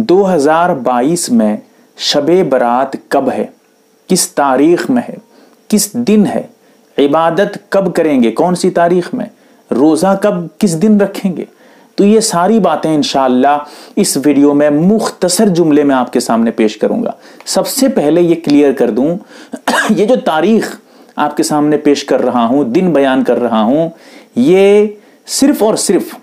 2022 में शब बारात कब है? किस तारीख में है? किस दिन है? इबादत कब करेंगे? कौन सी तारीख में? रोज़ा कब किस दिन रखेंगे? तो ये सारी बातें इनशाला इस वीडियो में मुख्तसर जुमले में आपके सामने पेश करूँगा। सबसे पहले ये क्लियर कर दूँ, ये जो तारीख आपके सामने पेश कर रहा हूँ, दिन बयान कर रहा हूँ, ये सिर्फ़ और सिर्फ़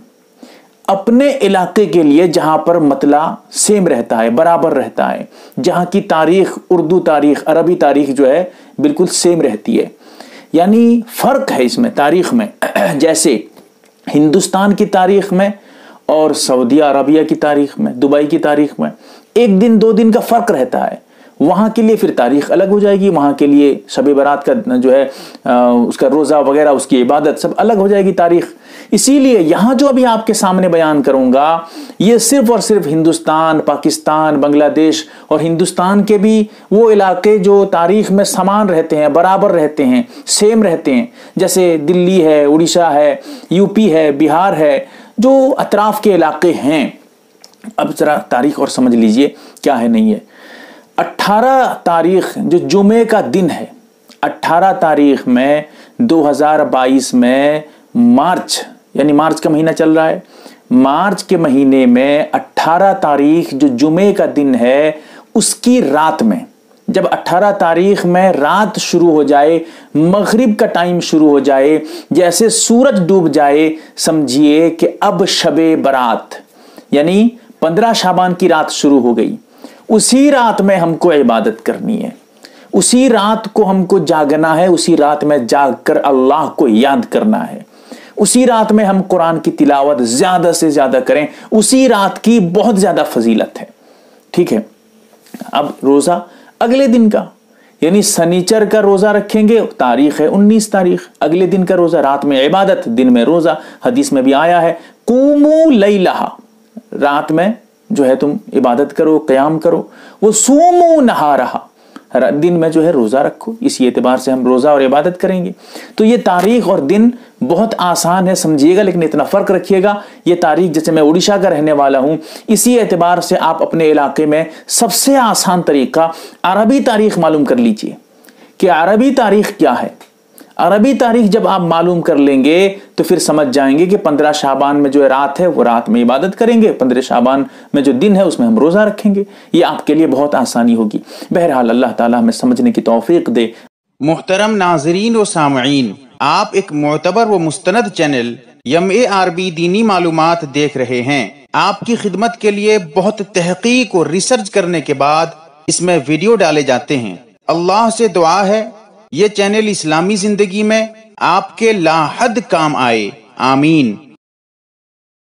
अपने इलाके के लिए जहाँ पर मतला सेम रहता है, बराबर रहता है, जहाँ की तारीख, उर्दू तारीख, अरबी तारीख जो है, बिल्कुल सेम रहती है। यानी फ़र्क है इसमें, तारीख में। जैसे हिंदुस्तान की तारीख में और सऊदी अरबिया की तारीख में, दुबई की तारीख में, एक दिन, दो दिन का फ़र्क रहता है। वहाँ के लिए फिर तारीख अलग हो जाएगी, वहाँ के लिए शब बारात का जो है उसका रोज़ा वगैरह, उसकी इबादत सब अलग हो जाएगी तारीख। इसीलिए यहाँ जो अभी आपके सामने बयान करूँगा, ये सिर्फ़ और सिर्फ़ हिंदुस्तान, पाकिस्तान, बांग्लादेश और हिंदुस्तान के भी वो इलाके जो तारीख में समान रहते हैं, बराबर रहते हैं सेम रहते हैं। जैसे दिल्ली है, उड़ीसा है, यूपी है, बिहार है, जो अतराफ के इलाके हैं। अब ज़रा तारीख और समझ लीजिए, क्या है, नहीं है। 18 तारीख, जो जुमे का दिन है 18 तारीख में 2022 में मार्च, यानी मार्च का महीना चल रहा है। मार्च के महीने में 18 तारीख, जो जुमे का दिन है, उसकी रात में, जब 18 तारीख में रात शुरू हो जाए, मगरिब का टाइम शुरू हो जाए, जैसे सूरज डूब जाए, समझिए कि अब शबे बरात, यानी 15 शाबान की रात शुरू हो गई। उसी रात में हमको इबादत करनी है। उसी रात को हमको जागना है। उसी रात में जाग कर अल्लाह को याद करना है। उसी रात में हम कुरान की तिलावत ज़्यादा से ज़्यादा करें। उसी रात की बहुत ज़्यादा फजीलत है। ठीक है? अब रोजा अगले दिन का, यानी सनीचर का रोजा रखेंगे, तारीख है 19 तारीख। अगले दिन का रोजा, रात में इबादत, दिन में रोजा। हदीस में भी आया है, कुमू लई रात में जो है तुम इबादत करो, क्याम करो, वो सोमो नहा रहा। दिन में जो है रोज़ा रखो, इसी एतबार से हम रोज़ा और इबादत करेंगे। तो ये तारीख और दिन बहुत आसान है, समझिएगा, लेकिन इतना फ़र्क रखिएगा। ये तारीख जैसे मैं उड़ीसा का रहने वाला हूँ, इसी एतबार से आप अपने इलाके में सबसे आसान तरीका अरबी तारीख मालूम कर लीजिए कि अरबी तारीख क्या है। अरबी तारीख जब आप मालूम कर लेंगे तो फिर समझ जाएँगे कि पंद्रह शाबान में जो रात है, वो रात में इबादत करेंगे। पंद्रह शाबान में जो दिन है, उसमें हम रोजा रखेंगे। ये आपके लिए बहुत आसानी होगी। बहरहाल, अल्लाह ताला हमें समझने की तोफीक दे। मुहतरम नाजरीन व सामीन आप एक मोतबर व मुस्तनद चैनल यम आर बी दीनी मालूम देख रहे हैं। आपकी खिदमत के लिए बहुत तहकीक और रिसर्च करने के बाद इसमें वीडियो डाले जाते हैं। अल्लाह से दुआ है ये चैनल इस्लामी ज़िंदगी में आपके लाहद काम आए। आमीन।